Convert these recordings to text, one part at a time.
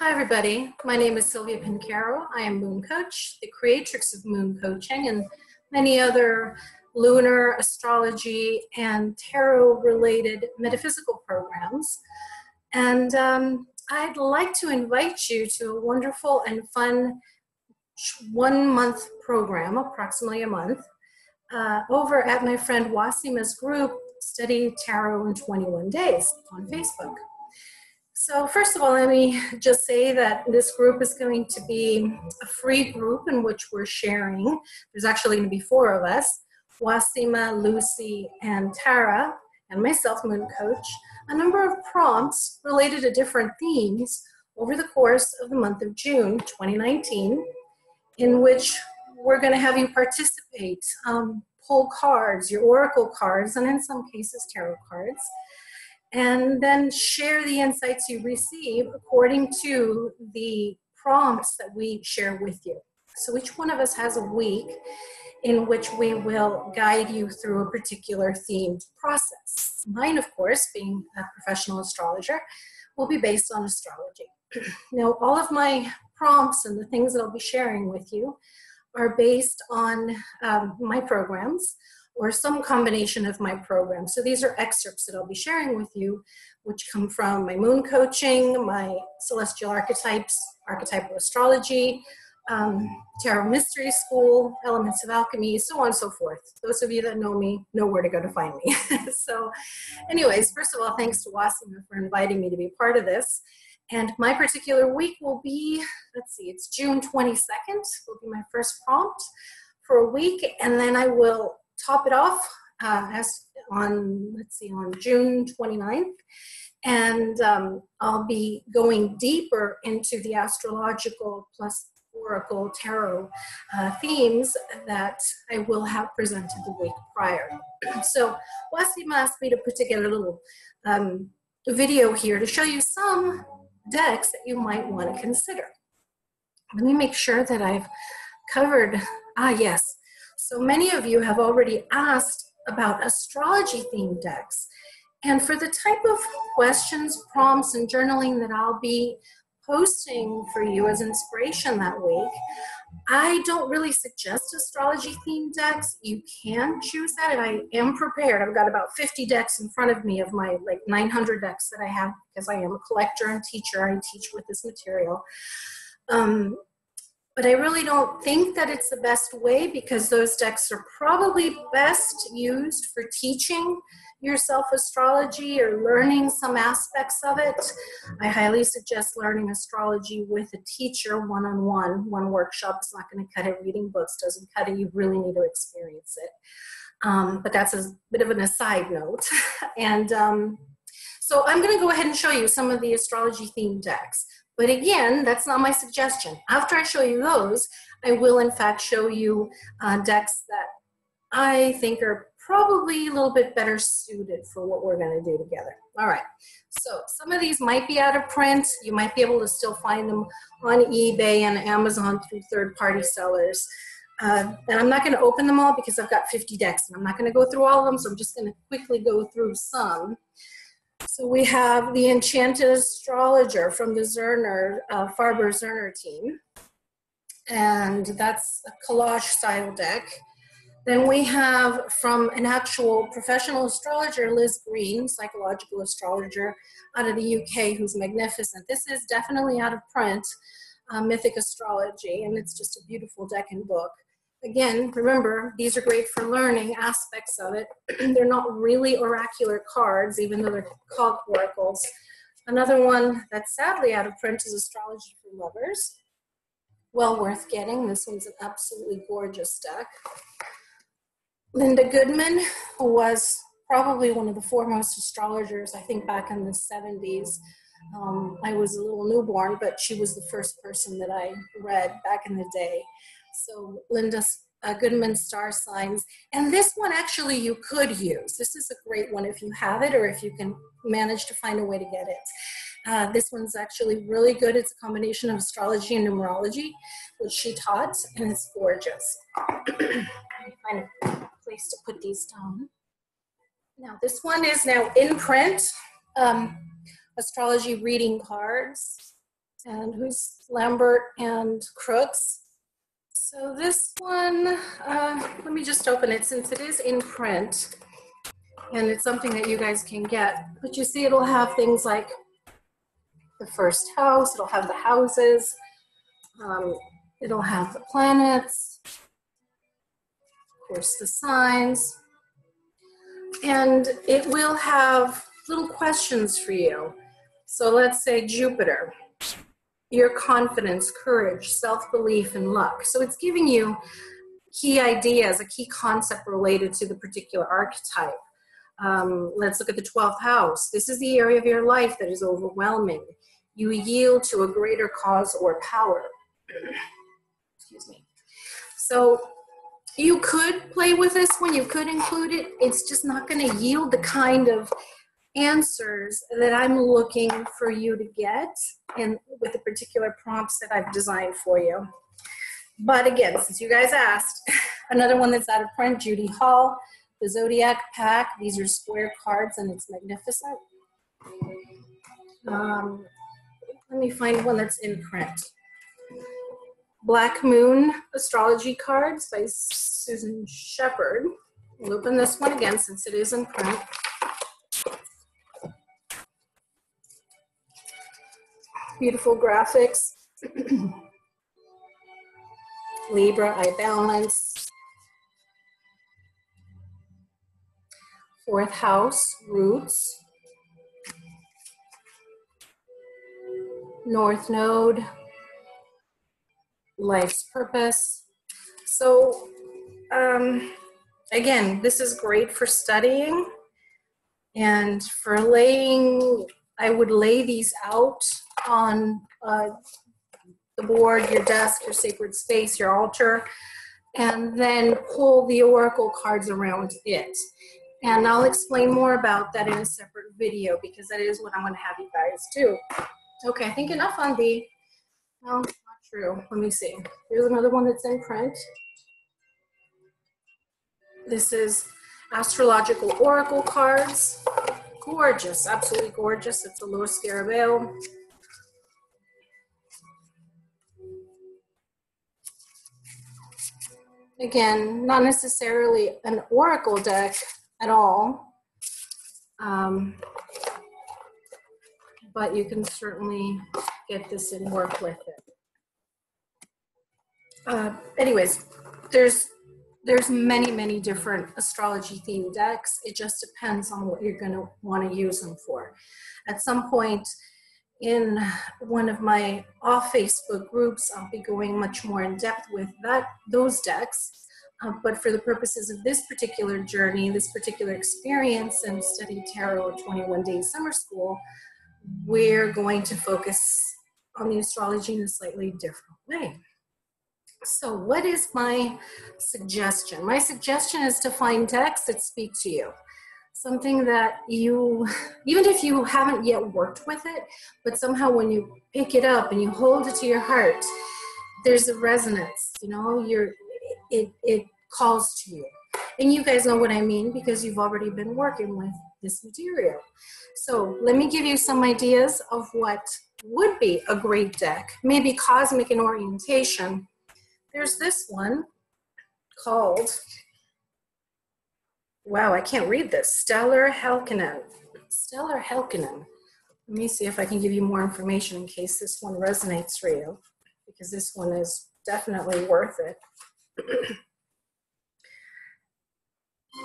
Hi, everybody. My name is Silvia Pancaro. I am Moon Coach, the creatrix of Moon Coaching, and many other lunar, astrology, and tarot related metaphysical programs. And um, I'd like to invite you to a wonderful and fun one month program, approximately a month, uh, over at my friend Ouassima's group, Study Tarot in 21 Days on Facebook. So first of all, let me just say that this group is going to be a free group in which we're sharing. There's actually going to be four of us, Ouassima, Luci, and Tara, and myself, Moon Coach, a number of prompts related to different themes over the course of the month of June 2019, in which we're going to have you participate, um, pull cards, your oracle cards, and in some cases, tarot cards and then share the insights you receive according to the prompts that we share with you. So each one of us has a week in which we will guide you through a particular themed process. Mine, of course, being a professional astrologer, will be based on astrology. now, all of my prompts and the things that I'll be sharing with you are based on um, my programs or some combination of my programs. So these are excerpts that I'll be sharing with you, which come from my moon coaching, my celestial archetypes, archetypal astrology, um, tarot mystery school, elements of alchemy, so on and so forth. Those of you that know me know where to go to find me. so, anyways, first of all, thanks to Ouassima for inviting me to be part of this. And my particular week will be, let's see, it's June 22nd, will be my first prompt for a week, and then I will top it off uh, as on, let's see, on June 29th. And um, I'll be going deeper into the astrological plus oracle tarot uh, themes that I will have presented the week prior. So Ouassima asked me to put together a little um, video here to show you some decks that you might want to consider. Let me make sure that I've covered, ah yes, so many of you have already asked about astrology themed decks. And for the type of questions, prompts, and journaling that I'll be posting for you as inspiration that week, I don't really suggest astrology themed decks. You can choose that, and I am prepared. I've got about 50 decks in front of me of my like 900 decks that I have because I am a collector and teacher. I teach with this material. Um, but I really don't think that it's the best way because those decks are probably best used for teaching yourself astrology or learning some aspects of it. I highly suggest learning astrology with a teacher one on one. One workshop is not going to cut it, reading books doesn't cut it, you really need to experience it. Um, but that's a bit of an aside note. and um, so I'm going to go ahead and show you some of the astrology themed decks. But again, that's not my suggestion. After I show you those, I will in fact show you uh, decks that I think are probably a little bit better suited for what we're going to do together. All right, so some of these might be out of print. You might be able to still find them on eBay and Amazon through third-party sellers. Uh, and I'm not going to open them all because I've got 50 decks and I'm not going to go through all of them, so I'm just going to quickly go through some. So we have the Enchanted Astrologer from the Zerner, uh, Farber Zerner team. And that's a collage style deck. Then we have from an actual professional astrologer, Liz Greene, psychological astrologer out of the UK, who's magnificent. This is definitely out of print, uh, Mythic Astrology, and it's just a beautiful deck and book. Again, remember, these are great for learning aspects of it. they're not really oracular cards, even though they're called oracles. Another one that's sadly out of print is Astrology for Lovers. Well worth getting. This one's an absolutely gorgeous deck. Linda Goodman who was probably one of the foremost astrologers, I think, back in the 70s. Um, I was a little newborn, but she was the first person that I read back in the day. So Linda uh, Goodman star signs. And this one actually you could use. This is a great one if you have it or if you can manage to find a way to get it. Uh, this one's actually really good. It's a combination of astrology and numerology, which she taught, and it's gorgeous. find a place to put these down. Now, this one is now in print. Um, astrology reading cards and who's Lambert and Crooks. So this one, uh, let me just open it since it is in print and it's something that you guys can get. But you see, it'll have things like the first house, it'll have the houses, um, it'll have the planets, of course, the signs, and it will have little questions for you. So let's say Jupiter, your confidence, courage, self belief, and luck. So it's giving you key ideas, a key concept related to the particular archetype. Um, let's look at the 12th house. This is the area of your life that is overwhelming. You yield to a greater cause or power. Excuse me. So you could play with this one, you could include it. It's just not going to yield the kind of answers that I'm looking for you to get and with the particular prompts that I've designed for you. But again, since you guys asked, another one that's out of print, Judy Hall, the Zodiac Pack. These are square cards and it's magnificent. Um, let me find one that's in print. Black Moon Astrology Cards by Susan Shepard. We'll open this one again since it is in print. Beautiful graphics. Libra, I balance. Fourth house, roots. North node, life's purpose. So, um, again, this is great for studying and for laying. I would lay these out on uh, the board, your desk, your sacred space, your altar, and then pull the oracle cards around it. And I'll explain more about that in a separate video because that is what I'm going to have you guys do. Okay, I think enough on the, well, not true. Let me see. Here's another one that's in print. This is astrological oracle cards. Gorgeous, absolutely gorgeous. It's a Lo Scarabeo. Again, not necessarily an oracle deck at all, um, but you can certainly get this and work with it. Uh, anyways, there's there's many many different astrology themed decks. It just depends on what you're going to want to use them for. At some point in one of my off Facebook groups, I'll be going much more in depth with that those decks. Uh, but for the purposes of this particular journey, this particular experience, and study tarot 21 days summer school, we're going to focus on the astrology in a slightly different way. So, what is my suggestion? My suggestion is to find texts that speak to you something that you, even if you haven't yet worked with it, but somehow when you pick it up and you hold it to your heart, there's a resonance, you know, you're, it, it calls to you. And you guys know what I mean because you've already been working with this material. So let me give you some ideas of what would be a great deck, maybe cosmic in orientation. There's this one called Wow, I can't read this. Stellar Helkinen. Stellar Helkinen. Let me see if I can give you more information in case this one resonates for you, because this one is definitely worth it.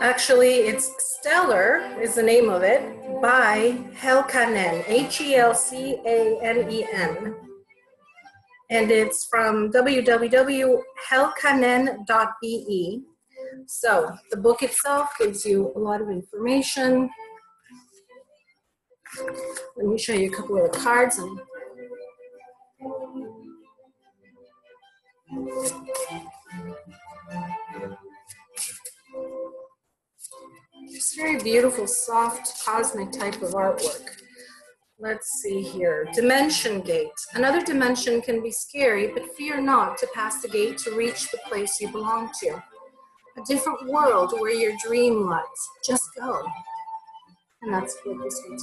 Actually, it's Stellar is the name of it by Helkanen, H-E-L-C-A-N-E-N. And it's from www.helkanen.be. So the book itself gives you a lot of information. Let me show you a couple of the cards. And it's very beautiful, soft, cosmic type of artwork. Let's see here. Dimension gate. Another dimension can be scary, but fear not to pass the gate to reach the place you belong to a different world where your dream lies. Just go. And that's what this for.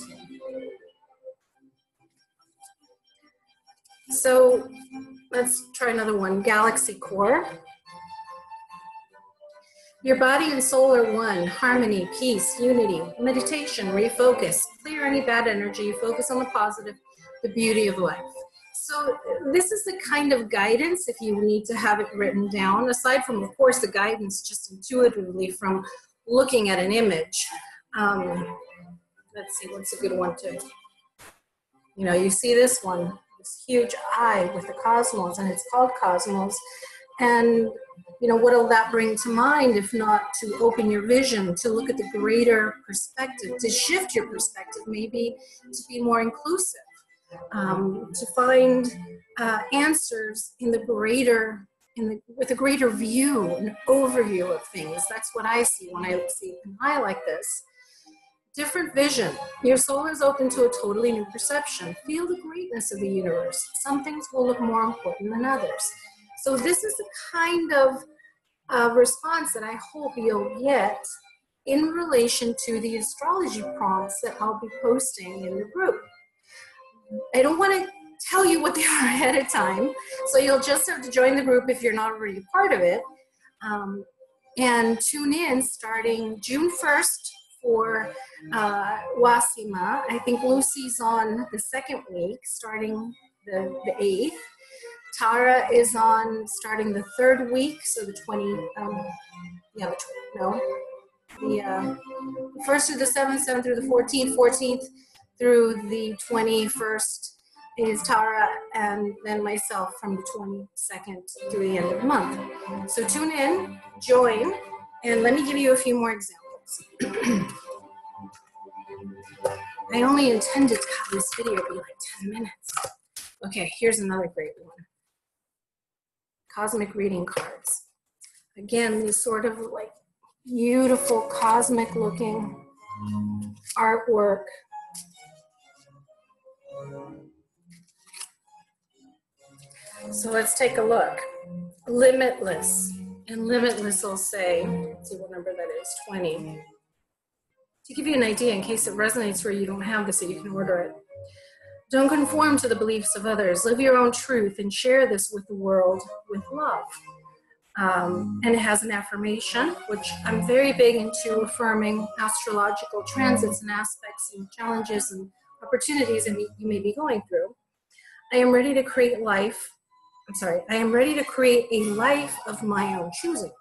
So let's try another one Galaxy Core. Your body and soul are one harmony, peace, unity, meditation, refocus, clear any bad energy, focus on the positive, the beauty of life. So, this is the kind of guidance if you need to have it written down, aside from, of course, the guidance just intuitively from looking at an image. Um, let's see, what's a good one to, you know, you see this one, this huge eye with the cosmos, and it's called Cosmos. And you know, what'll that bring to mind if not to open your vision, to look at the greater perspective, to shift your perspective, maybe to be more inclusive, um, to find uh, answers in the greater, in the, with a greater view, an overview of things. That's what I see when I see an eye like this. Different vision. Your soul is open to a totally new perception. Feel the greatness of the universe. Some things will look more important than others so this is the kind of uh, response that I hope you'll get in relation to the astrology prompts that I'll be posting in the group. I don't want to tell you what they are ahead of time, so you'll just have to join the group if you're not already part of it. Um, and tune in starting June 1st for uh, Ouassima. I think Luci's on the second week, starting the, the 8th. Tara is on starting the third week, so the 20, um, yeah, the, no, the uh, first through the 7th, 7th through the 14th, 14th through the 21st is Tara, and then myself from the 22nd to the end of the month. So tune in, join, and let me give you a few more examples. I only intended to have this video be like 10 minutes. Okay, here's another great one cosmic reading cards. Again, these sort of like beautiful cosmic looking artwork. So let's take a look. Limitless. And limitless will say, see what number that is, 20. To give you an idea, in case it resonates where you don't have this, so you can order it. Don't conform to the beliefs of others. Live your own truth and share this with the world with love. Um, and it has an affirmation, which I'm very big into affirming astrological transits and aspects and challenges and opportunities that you may be going through. I am ready to create life. I'm sorry, I am ready to create a life of my own choosing.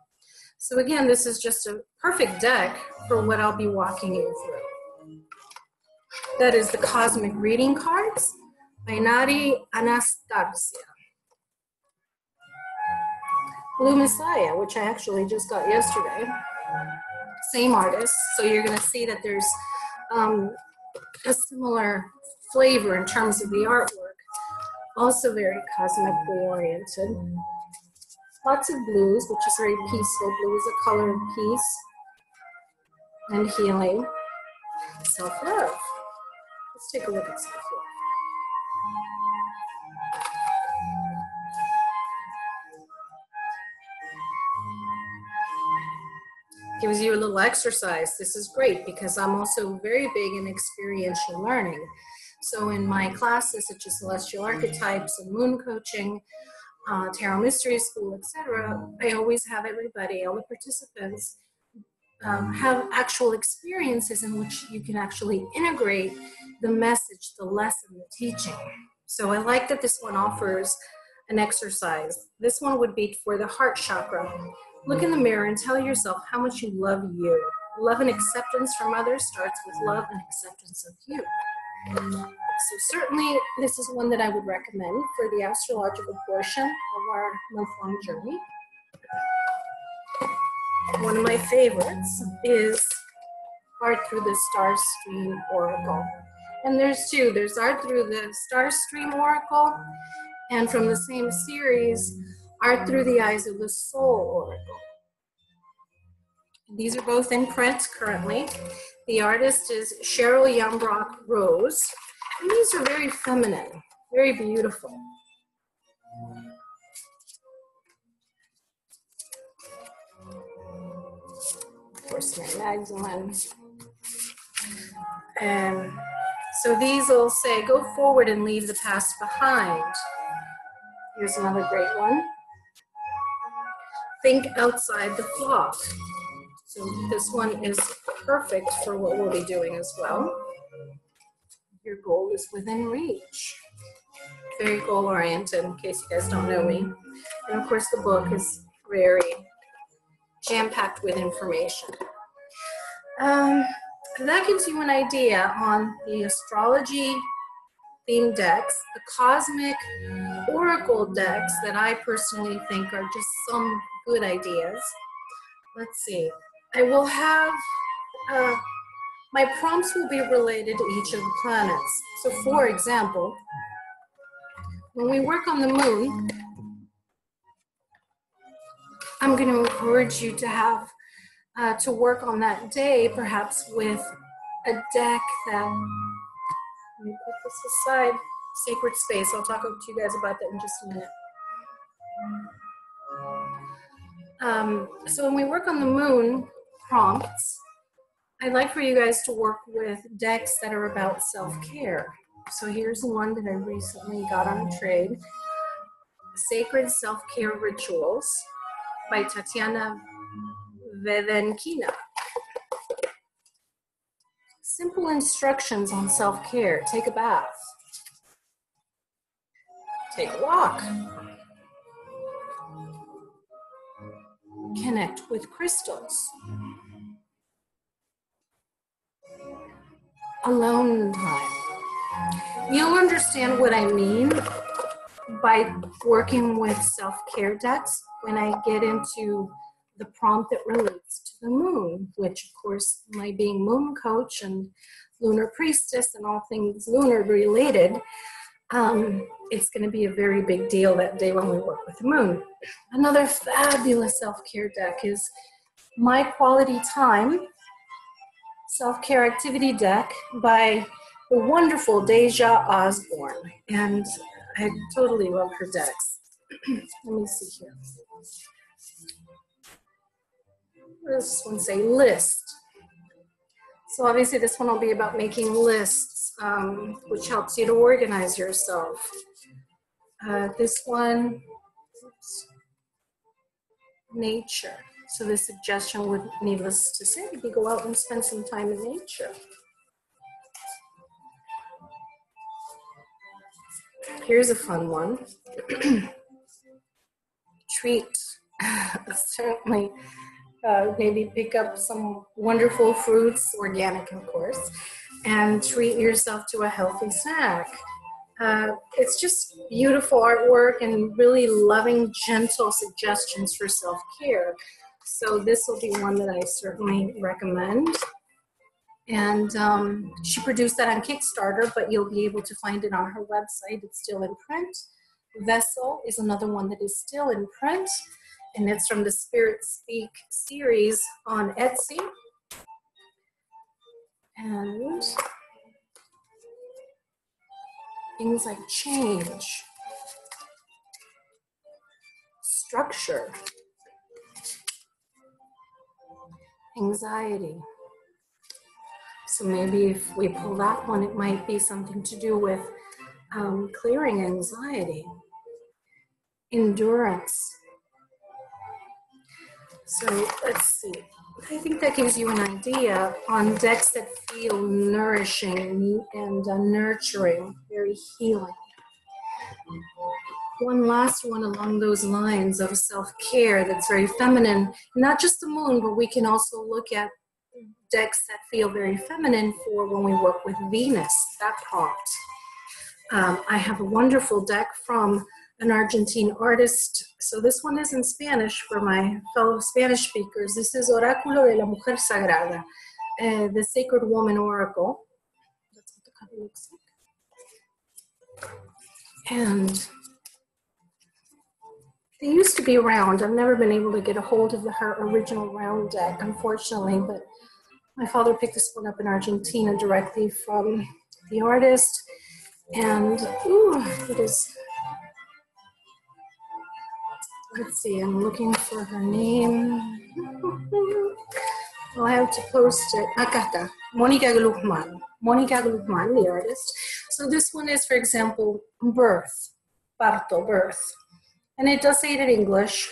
So, again, this is just a perfect deck for what I'll be walking you through. That is the Cosmic Reading Cards by Nadi Anastasia. Blue Messiah, which I actually just got yesterday. Same artist, so you're going to see that there's um, a similar flavor in terms of the artwork. Also very cosmically oriented. Lots of blues, which is very peaceful. Blue is a color of peace and healing. Self-love. Let's take a look at some Gives you a little exercise. This is great because I'm also very big in experiential learning. So in my classes such as celestial archetypes and moon coaching, uh, tarot mystery school, etc., I always have everybody, all the participants, um, have actual experiences in which you can actually integrate the message, the lesson, the teaching. So I like that this one offers an exercise. This one would be for the heart chakra. Look in the mirror and tell yourself how much you love you. Love and acceptance from others starts with love and acceptance of you. So certainly this is one that I would recommend for the astrological portion of our month-long journey. One of my favorites is Art Through the Star Stream Oracle. And there's two. There's Art Through the Star Stream Oracle, and from the same series, Art Through the Eyes of the Soul Oracle. These are both in print currently. The artist is Cheryl Yambrach Rose. And these are very feminine, very beautiful. Of course, my Magdalene. And um, So these will say, go forward and leave the past behind. Here's another great one. Think outside the flock. So this one is perfect for what we'll be doing as well. Your goal is within reach. Very goal oriented, in case you guys don't know me. And of course, the book is very jam packed with information. Um, that gives you an idea on the astrology theme decks, the cosmic oracle decks that I personally think are just some good ideas. Let's see. I will have, uh, my prompts will be related to each of the planets. So for example, when we work on the moon, I'm going to encourage you to have uh, to work on that day, perhaps with a deck that. Let me put this aside. Sacred space. I'll talk to you guys about that in just a minute. Um, so when we work on the moon prompts, I'd like for you guys to work with decks that are about self-care. So here's one that I recently got on a trade. Sacred Self-Care Rituals by Tatiana Vedenkina. Simple instructions on self-care. Take a bath. Take a walk. Connect with crystals. Alone time. You'll understand what I mean by working with self-care decks when I get into the prompt that relates to the moon, which of course, my being moon coach and lunar priestess and all things lunar related, um, it's going to be a very big deal that day when we work with the moon. Another fabulous self-care deck is My Quality Time Self-Care Activity Deck by the wonderful Deja Osborne. And I totally love her decks. Let me see here. This one say list. So obviously this one will be about making lists, um, which helps you to organize yourself. Uh, this one, oops, nature. So the suggestion would, needless to say, be go out and spend some time in nature. Here's a fun one. Treat. Certainly uh, maybe pick up some wonderful fruits, organic of course, and treat yourself to a healthy snack. Uh, it's just beautiful artwork and really loving, gentle suggestions for self care. So, this will be one that I certainly recommend. And um, she produced that on Kickstarter, but you'll be able to find it on her website. It's still in print. Vessel is another one that is still in print and it's from the Spirit Speak series on Etsy. And things like change, structure, anxiety. So maybe if we pull that one, it might be something to do with um, clearing anxiety, endurance, so let's see. I think that gives you an idea on decks that feel nourishing and uh, nurturing, very healing. One last one along those lines of self care that's very feminine, not just the moon, but we can also look at decks that feel very feminine for when we work with Venus, that part. Um, I have a wonderful deck from an Argentine artist. So this one is in Spanish for my fellow Spanish speakers. This is Oráculo de la Mujer Sagrada, uh, the Sacred Woman Oracle. That's what the cover looks like. And they used to be round. I've never been able to get a hold of the, her original round deck, unfortunately, but my father picked this one up in Argentina directly from the artist. And ooh, it is let's see, I'm looking for her name. I'll have to post it. Está. Monica Gluckman. Monica Gluckman, the artist. So this one is, for example, birth, parto, birth. And it does say it in English.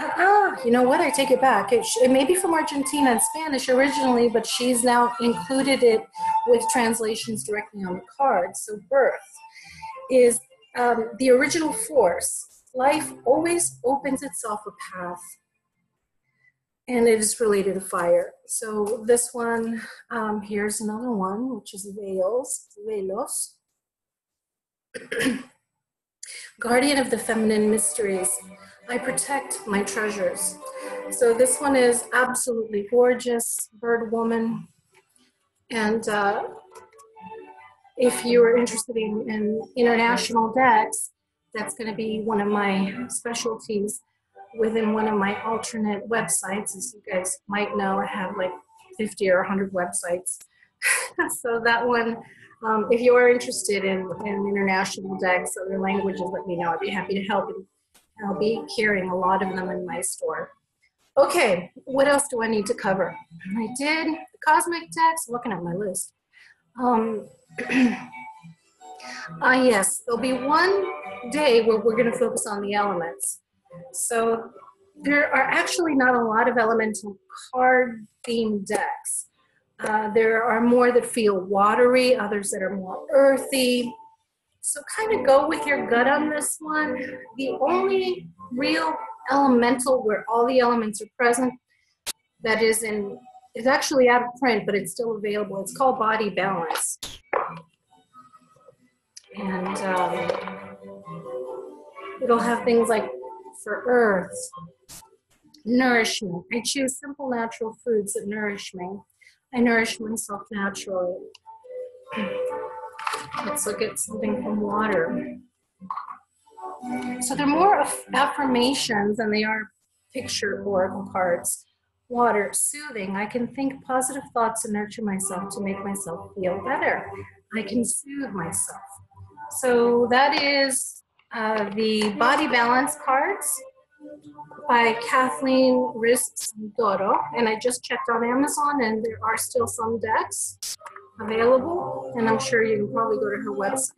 Ah, you know what? I take it back. It, it may be from Argentina and Spanish originally, but she's now included it with translations directly on the card. So birth is um, the original force. Life always opens itself a path and it is related to fire. So this one, um, here's another one, which is veils, velos. Guardian of the feminine mysteries. I protect my treasures. So this one is absolutely gorgeous, bird woman. And uh, if you are interested in, in international decks, that's going to be one of my specialties within one of my alternate websites. As you guys might know, I have like 50 or 100 websites. so that one, um, if you are interested in, in international decks, other languages, let me know. I'd be happy to help. I'll be carrying a lot of them in my store. Okay, what else do I need to cover? I did the cosmic decks, looking at my list. Um, ah, yes, there'll be one day where we're going to focus on the elements. So there are actually not a lot of elemental card themed decks. Uh, there are more that feel watery, others that are more earthy. So kind of go with your gut on this one. The only real elemental where all the elements are present that is in is actually out of print, but it's still available. It's called Body Balance. And um, it'll have things like for earth, nourishment. I choose simple natural foods that nourish me. I nourish myself naturally. Let's look at something from water. So they're more affirmations than they are picture oracle cards. Water, soothing. I can think positive thoughts and nurture myself to make myself feel better. I can soothe myself. So that is uh, the body balance cards by Kathleen Risks Doro. And I just checked on Amazon and there are still some decks available. And I'm sure you can probably go to her website.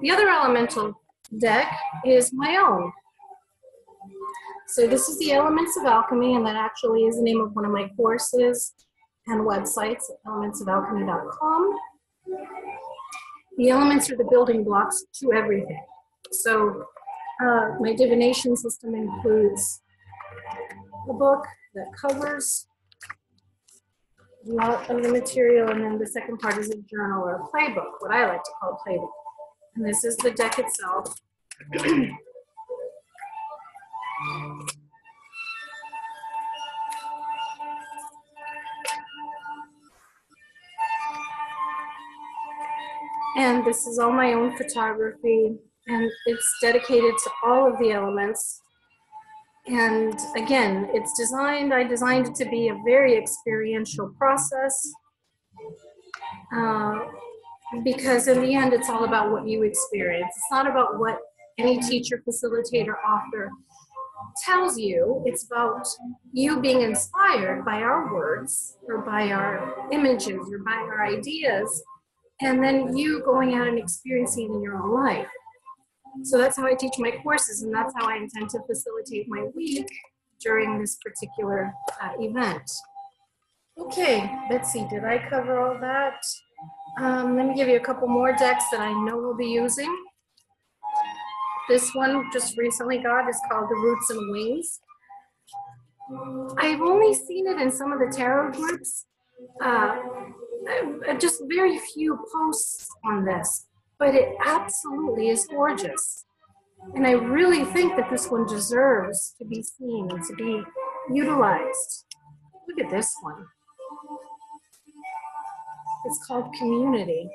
The other elemental deck is my own. So this is the Elements of Alchemy, and that actually is the name of one of my courses and websites, elementsofalchemy.com. The elements are the building blocks to everything. So uh, my divination system includes a book that covers a lot of the material, and then the second part is a journal or a playbook, what I like to call a playbook. And this is the deck itself. and this is all my own photography and it's dedicated to all of the elements. And again it's designed i designed it to be a very experiential process uh, because in the end it's all about what you experience. It's not about what any teacher facilitator author tells you. It's about you being inspired by our words or by our images or by our ideas and then you going out and experiencing it in your own life so that's how i teach my courses and that's how i intend to facilitate my week during this particular uh, event okay Betsy, did i cover all that um, let me give you a couple more decks that I know we'll be using. This one just recently got is called The Roots and Wings. I've only seen it in some of the tarot groups. Uh, just very few posts on this, but it absolutely is gorgeous. And I really think that this one deserves to be seen and to be utilized. Look at this one. It's called community.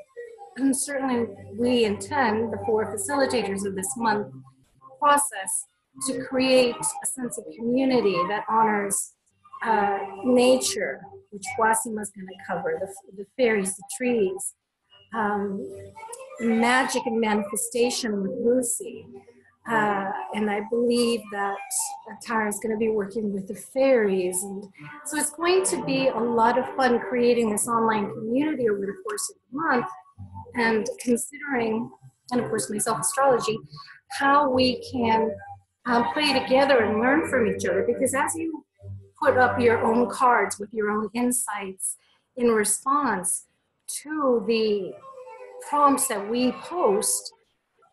And certainly we intend, the four facilitators of this month process, to create a sense of community that honors uh, nature, which Ouassima is going to cover, the, the fairies, the trees, um, magic and manifestation with Luci, Uh, and I believe that Tara is going to be working with the fairies. And so it's going to be a lot of fun creating this online community over the course of the month and considering, and of course, myself astrology, how we can um, play together and learn from each other. Because as you put up your own cards with your own insights in response to the prompts that we post,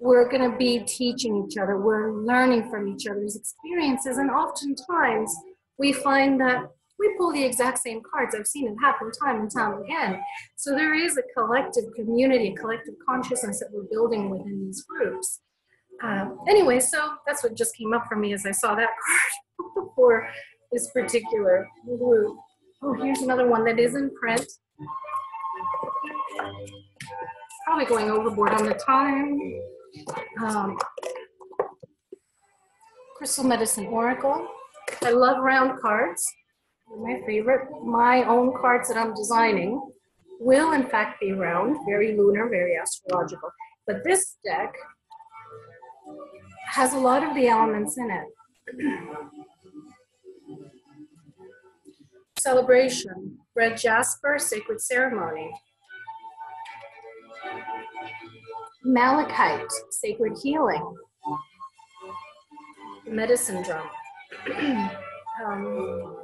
we're going to be teaching each other. We're learning from each other's experiences. And oftentimes we find that we pull the exact same cards. I've seen it happen time and time again. So there is a collective community, a collective consciousness that we're building within these groups. Uh, anyway, so that's what just came up for me as I saw that card for this particular group. Oh, here's another one that is in print. Probably going overboard on the time. Um, Crystal Medicine Oracle. I love round cards. They're my favorite. My own cards that I'm designing will in fact be round, very lunar, very astrological. But this deck has a lot of the elements in it. Celebration, red jasper, sacred ceremony. Malachite, sacred healing. Medicine drum. um,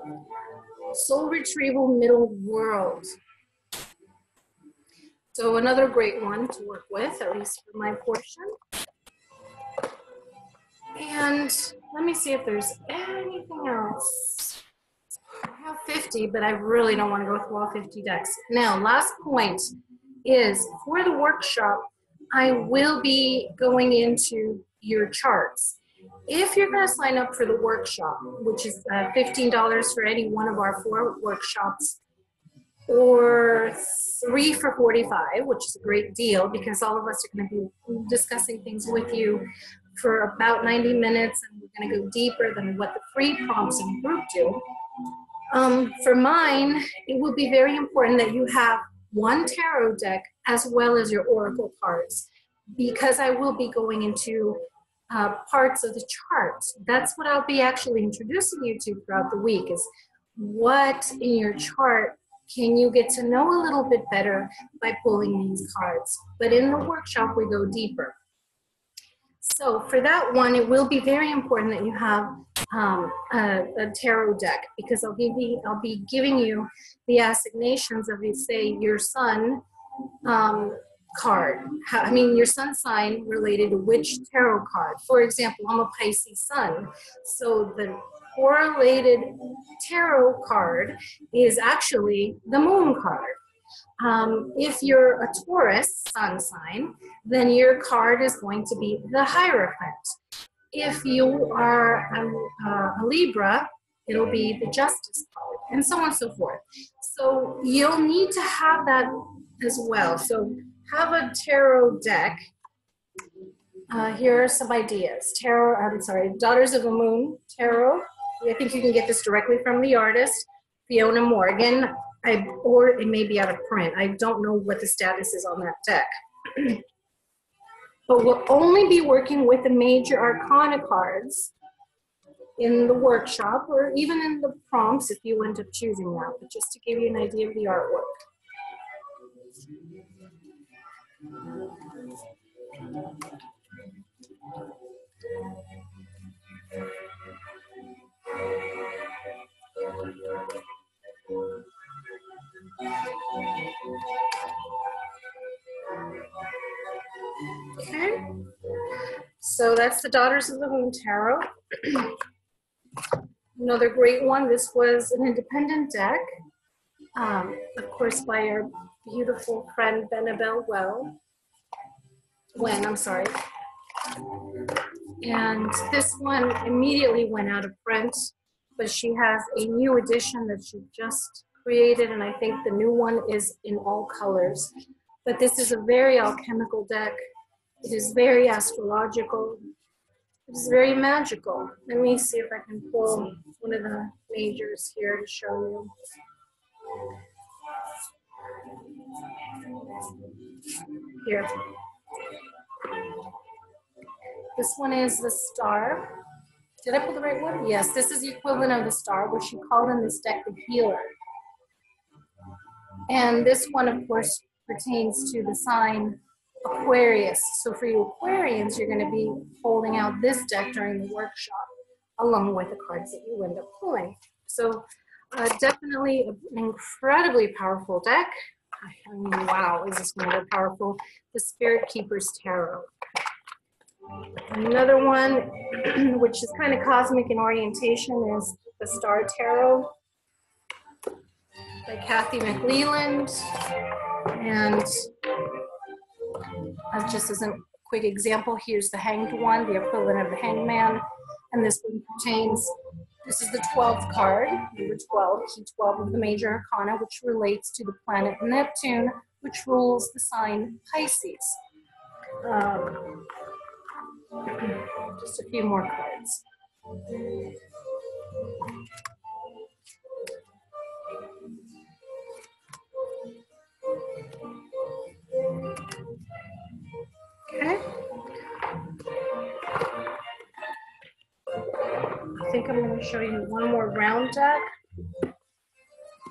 soul retrieval, middle world. So another great one to work with, at least for my portion. And let me see if there's anything else. I have 50, but I really don't want to go through all 50 decks. Now, last point is for the workshop, I will be going into your charts. If you're going to sign up for the workshop, which is uh, $15 for any one of our four workshops, or three for 45, which is a great deal because all of us are going to be discussing things with you for about 90 minutes and we're going to go deeper than what the free prompts in group do. Um, for mine, it will be very important that you have one tarot deck as well as your oracle cards because I will be going into uh, parts of the chart. That's what I'll be actually introducing you to throughout the week is what in your chart can you get to know a little bit better by pulling these cards. But in the workshop, we go deeper. So for that one, it will be very important that you have um, a, a, tarot deck because I'll be I'll be giving you the assignations of say your sun um, card. How, I mean your sun sign related to which tarot card. For example, I'm a Pisces sun, so the correlated tarot card is actually the moon card. Um, if you're a Taurus sun sign, then your card is going to be the Hierophant. If you are a, a Libra, it'll be the Justice card, and so on and so forth. So you'll need to have that as well. So have a tarot deck. Uh, here are some ideas. Tarot, I'm sorry, Daughters of the Moon Tarot. I think you can get this directly from the artist, Fiona Morgan. I, or it may be out of print. I don't know what the status is on that deck. but we'll only be working with the major arcana cards in the workshop or even in the prompts if you end up choosing that, but just to give you an idea of the artwork. Okay, so that's the Daughters of the Moon Tarot. Another great one, this was an independent deck, um, of course by our beautiful friend Benebell Well. Wen, I'm sorry. And this one immediately went out of print, but she has a new edition that she just created, and I think the new one is in all colors. But this is a very alchemical deck. It is very astrological. It is very magical. Let me see if I can pull one of the majors here to show you. Here. This one is the star. Did I pull the right one? Yes, this is the equivalent of the star, which you call in this deck the healer. And this one, of course, pertains to the sign Aquarius. So for you Aquarians, you're going to be holding out this deck during the workshop, along with the cards that you end up pulling. So uh, definitely an incredibly powerful deck. I mean, wow, is this one powerful? The Spirit Keepers Tarot. Another one, which is kind of cosmic in orientation, is the Star Tarot by Kathy McLeland. And uh, just as a quick example, here's the Hanged One, the equivalent of the hangman. And this one pertains, this is the 12th card, number 12, key 12 of the major arcana, which relates to the planet Neptune, which rules the sign Pisces. Um, just a few more cards. Okay. I think I'm going to show you one more round deck.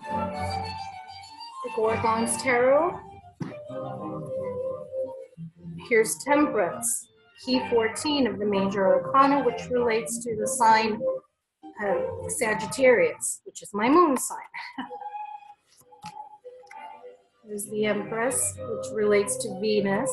The Gorgon's Tarot. Here's Temperance key 14 of the major arcana, which relates to the sign of Sagittarius, which is my moon sign. There's the Empress, which relates to Venus.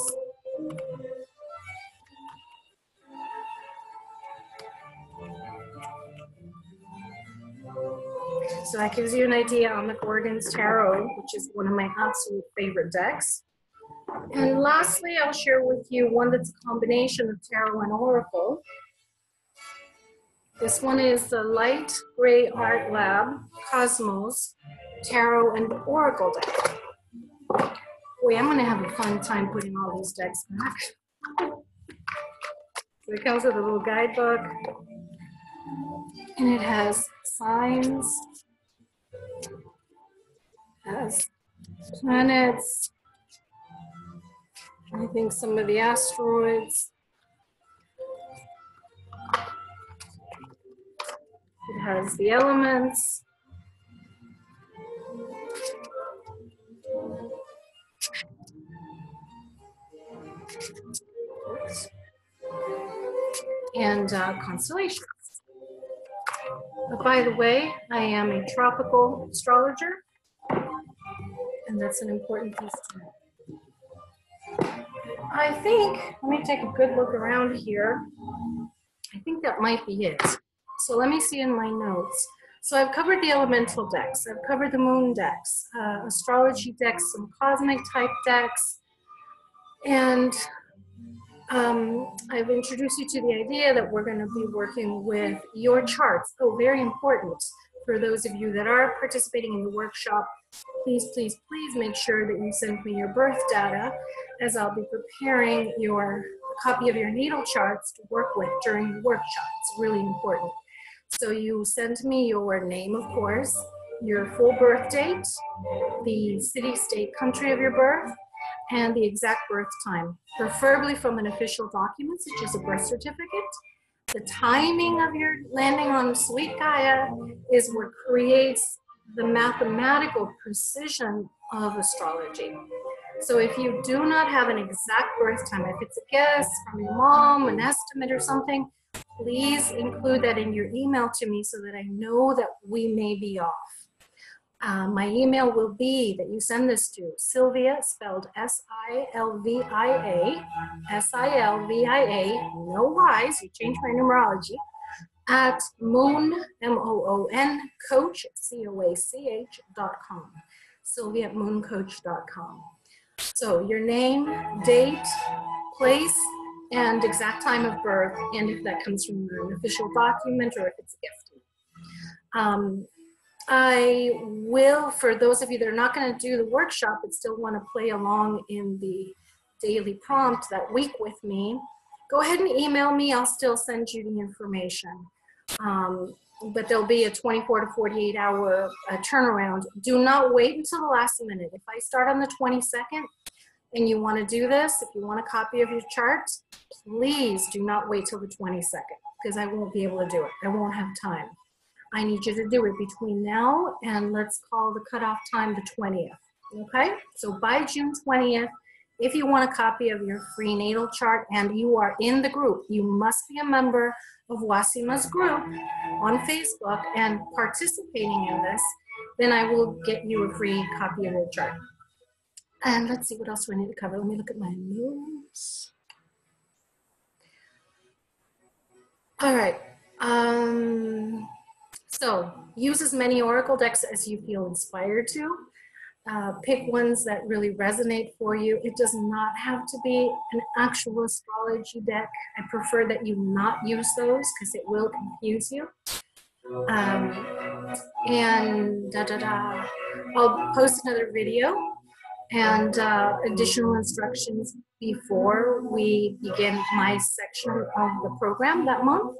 So that gives you an idea on the Gorgon's Tarot, which is one of my absolute favorite decks. And lastly, I'll share with you one that's a combination of tarot and oracle. This one is the Light Grey Art Lab Cosmos Tarot and Oracle deck. Boy, I'm going to have a fun time putting all these decks back. So it comes with a little guidebook, and it has signs, has planets, I think some of the asteroids. It has the elements. And uh, constellations. But by the way, I am a tropical astrologer, and that's an important piece to know. I think, let me take a good look around here. I think that might be it. So let me see in my notes. So I've covered the elemental decks, I've covered the moon decks, uh, astrology decks, some cosmic type decks, and um, I've introduced you to the idea that we're going to be working with your charts. Oh, very important for those of you that are participating in the workshop please, please, please make sure that you send me your birth data as I'll be preparing your copy of your natal charts to work with during the workshop. It's really important. So you send me your name, of course, your full birth date, the city, state, country of your birth, and the exact birth time, preferably from an official document such as a birth certificate. The timing of your landing on Sweet Gaia is what creates the mathematical precision of astrology. So if you do not have an exact birth time, if it's a guess from your mom, an estimate or something, please include that in your email to me so that I know that we may be off. Uh, my email will be that you send this to Silvia, spelled S-I-L-V-I-A, S-I-L-V-I-A, no Y's, you changed my numerology, at moon, M-O-O-N, coach, C-O-A-C-H dot com. Silvia at mooncoach.com. So your name, date, place, and exact time of birth, and if that comes from an official document or if it's a gift. Um, I will, for those of you that are not going to do the workshop but still want to play along in the daily prompt that week with me, go ahead and email me. I'll still send you the information. Um, but there'll be a 24 to 48 hour uh, turnaround. Do not wait until the last minute. If I start on the 22nd and you want to do this, if you want a copy of your chart, please do not wait till the 22nd because I won't be able to do it. I won't have time. I need you to do it between now and let's call the cutoff time the 20th. Okay? So by June 20th, if you want a copy of your free natal chart and you are in the group, you must be a member of Ouassima's group on Facebook and participating in this, then I will get you a free copy of your chart. And let's see what else I need to cover. Let me look at my notes. All right. Um, so use as many Oracle decks as you feel inspired to. Uh, pick ones that really resonate for you. It does not have to be an actual astrology deck. I prefer that you not use those because it will confuse you. Um, and da da da. I'll post another video and uh, additional instructions before we begin my section of the program that month.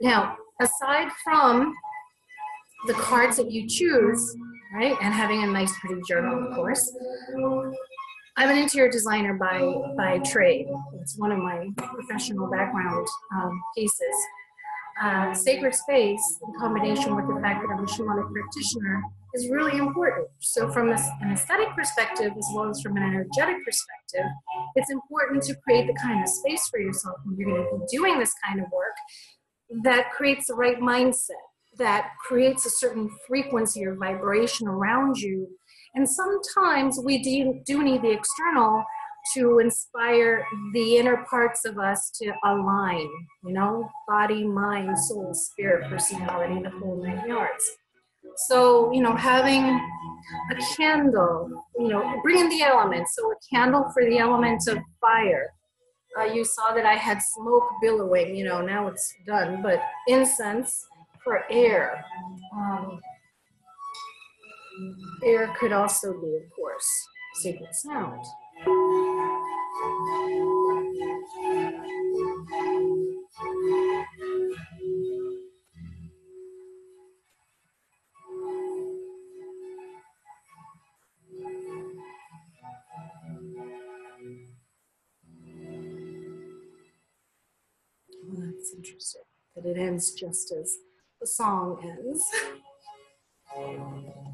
Now, aside from the cards that you choose, right, and having a nice pretty journal, of course, I'm an interior designer by, by trade. It's one of my professional background um, pieces. Uh, sacred space, in combination with the fact that I'm a shamanic practitioner, is really important. So, from an aesthetic perspective, as well as from an energetic perspective, it's important to create the kind of space for yourself when you're going to be doing this kind of work that creates the right mindset, that creates a certain frequency or vibration around you. And sometimes we do, do need the external to inspire the inner parts of us to align, you know, body, mind, soul, spirit, personality, the whole nine yards. So, you know, having a candle, you know, bringing the elements. So, a candle for the element of fire. Uh, you saw that I had smoke billowing, you know, now it's done, but incense for air. Um, air could also be, of course, sacred sound. That's interesting that it ends just as the song ends.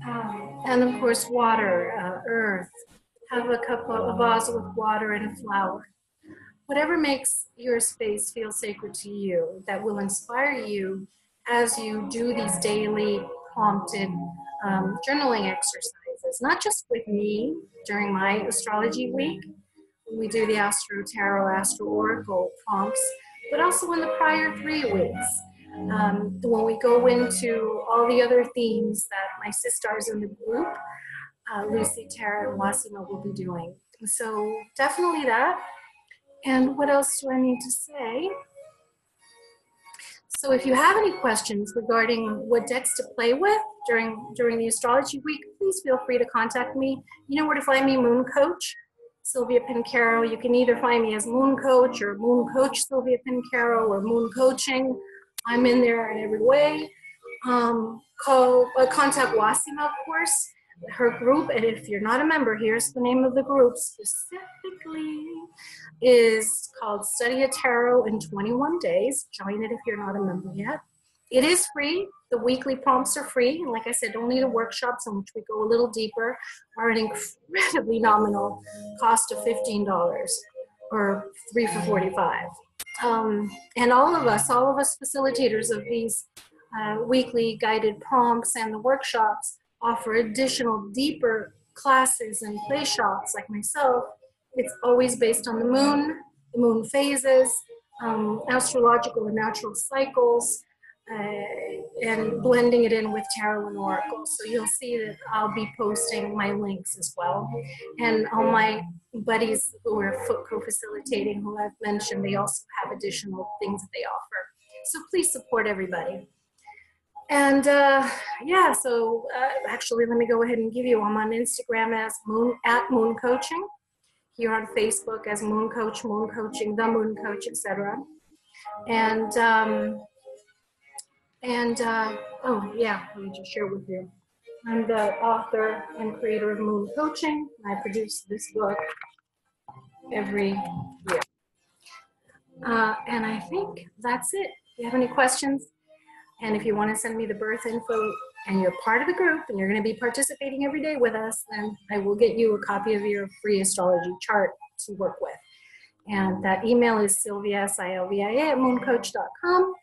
Um, and of course, water, uh, earth. Have a cup of a vase with water and a flower. Whatever makes your space feel sacred to you, that will inspire you as you do these daily prompted um, journaling exercises, not just with me during my astrology week. when We do the Astro Tarot, Astro Oracle prompts, but also in the prior three weeks. Um, when we go into all the other themes that my sisters in the group, uh, Luci, Tara, and Ouassima will be doing. So definitely that. And what else do I need to say? So if you have any questions regarding what decks to play with during during the astrology week, please feel free to contact me. You know where to find me, Moon Coach. Silvia Pancaro. You can either find me as Moon Coach or Moon Coach Silvia Pancaro or Moon Coaching. I'm in there in every way. Um, call, uh, contact Ouassima, of course, her group. And if you're not a member, here's the name of the group specifically is called Study a Tarot in 21 Days. Join it if you're not a member yet. It is free. The weekly prompts are free. And like I said, only the workshops in which we go a little deeper are an incredibly nominal cost of $15 or three for 45. Um, and all of us, all of us facilitators of these uh, weekly guided prompts and the workshops offer additional deeper classes and play shots like myself. It's always based on the moon, the moon phases, um, astrological and natural cycles, uh, and blending it in with tarot and oracle. So you'll see that I'll be posting my links as well. And all my buddies who are co-facilitating, who I've mentioned, they also have additional things that they offer. So please support everybody. And uh, yeah, so uh, actually, let me go ahead and give you. I'm on Instagram as Moon at Moon Coaching, here on Facebook as Moon Coach, Moon Coaching, The Moon Coach, etc. And um, and, uh, oh, yeah, let me just share with you. I'm the author and creator of Moon Coaching. I produce this book every year. Uh, and I think that's it. If you have any questions, and if you want to send me the birth info and you're part of the group and you're going to be participating every day with us, then I will get you a copy of your free astrology chart to work with. And that email is silvia, S-I-L-V-I-A, at mooncoach.com.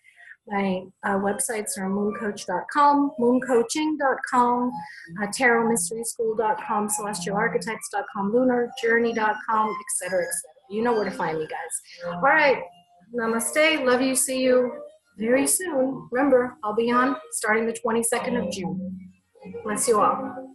My uh, websites are mooncoach.com, mooncoaching.com, uh, tarotmysteryschool.com, celestialarchetypes.com, lunarjourney.com, etc., etc. You know where to find me, guys. All right. Namaste. Love you. See you very soon. Remember, I'll be on starting the 22nd of June. Bless you all.